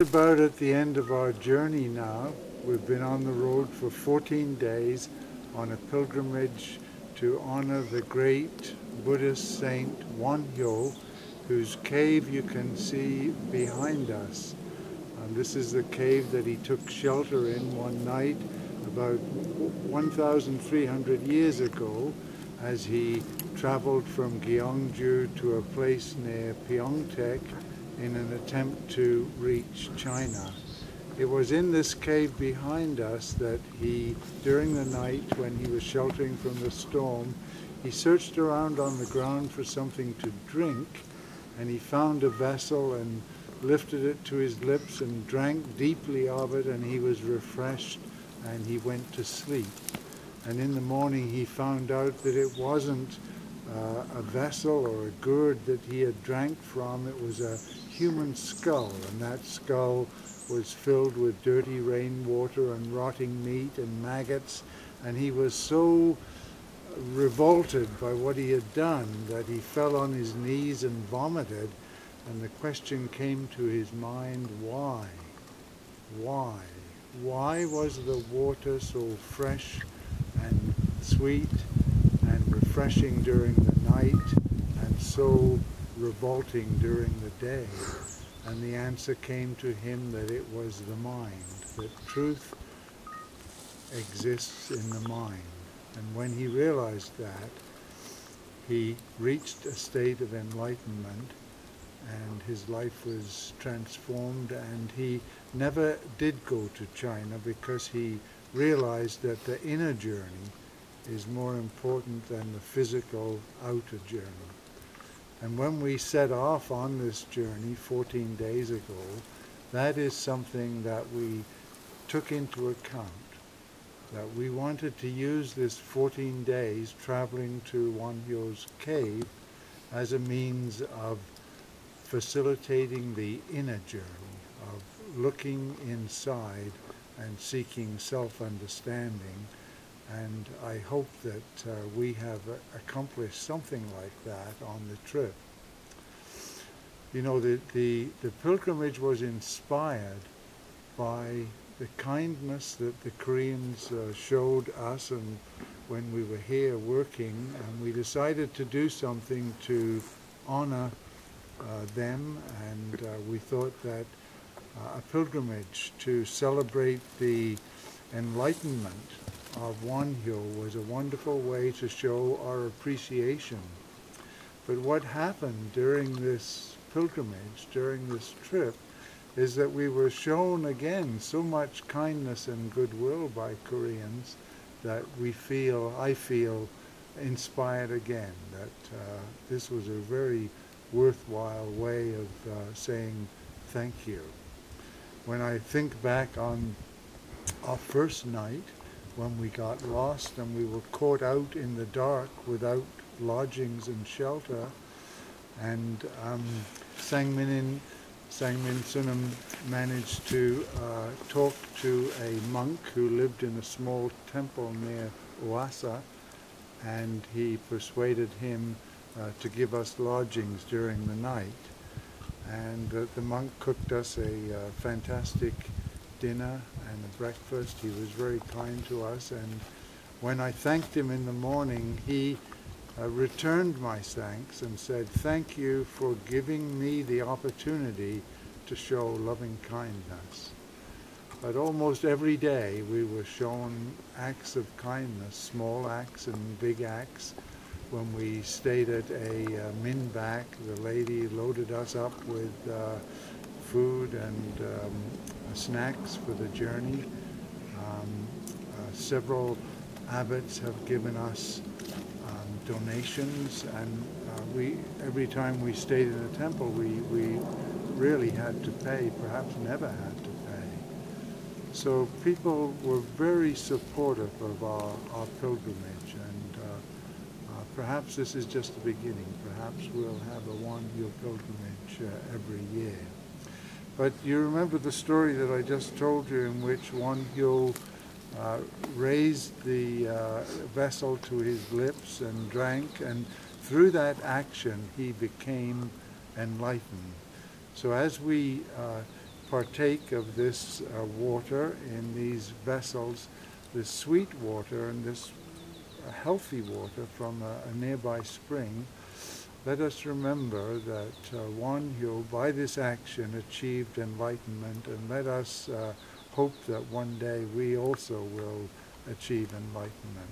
about at the end of our journey now. We've been on the road for 14 days on a pilgrimage to honor the great Buddhist saint Wonhyo, whose cave you can see behind us. And this is the cave that he took shelter in one night about 1,300 years ago as he traveled from Gyeongju to a place near Pyeongtaek in an attempt to reach China. It was in this cave behind us that he, during the night when he was sheltering from the storm, he searched around on the ground for something to drink and he found a vessel and lifted it to his lips and drank deeply of it and he was refreshed and he went to sleep. And in the morning he found out that it wasn't uh, a vessel or a gourd that he had drank from, it was a human skull and that skull was filled with dirty rainwater and rotting meat and maggots and he was so revolted by what he had done that he fell on his knees and vomited and the question came to his mind why? Why? Why was the water so fresh and sweet refreshing during the night and so revolting during the day. And the answer came to him that it was the mind that truth exists in the mind. And when he realized that, he reached a state of enlightenment and his life was transformed. And he never did go to China because he realized that the inner journey is more important than the physical outer journey. And when we set off on this journey 14 days ago, that is something that we took into account that we wanted to use this 14 days traveling to Wonhyo's cave as a means of facilitating the inner journey, of looking inside and seeking self-understanding. And I hope that uh, we have uh, accomplished something like that on the trip. You know, the, the, the pilgrimage was inspired by the kindness that the Koreans uh, showed us and when we were here working and we decided to do something to honor uh, them and uh, we thought that uh, a pilgrimage to celebrate the enlightenment of Wonhyo was a wonderful way to show our appreciation. But what happened during this pilgrimage, during this trip, is that we were shown again so much kindness and goodwill by Koreans that we feel, I feel, inspired again, that uh, this was a very worthwhile way of uh, saying thank you. When I think back on our first night, when we got lost and we were caught out in the dark without lodgings and shelter, and um, Sangmin Sangmin Sunam managed to uh, talk to a monk who lived in a small temple near Uasa and he persuaded him uh, to give us lodgings during the night. And uh, the monk cooked us a uh, fantastic dinner and a breakfast. He was very kind to us and when I thanked him in the morning, he uh, returned my thanks and said, thank you for giving me the opportunity to show loving kindness. But almost every day we were shown acts of kindness, small acts and big acts. When we stayed at a uh, minbak, the lady loaded us up with uh, food and um, snacks for the journey. Um, uh, several abbots have given us donations, and uh, we every time we stayed in a temple, we we really had to pay, perhaps never had to pay. So people were very supportive of our, our pilgrimage, and uh, uh, perhaps this is just the beginning. Perhaps we'll have a one-year pilgrimage uh, every year. But you remember the story that I just told you in which Wonhyo uh, raised the uh, vessel to his lips and drank, and through that action he became enlightened. So as we uh, partake of this uh, water in these vessels, this sweet water and this healthy water from a, a nearby spring, let us remember that uh, Wonhyo, by this action, achieved enlightenment, and let us uh, hope that one day we also will achieve enlightenment.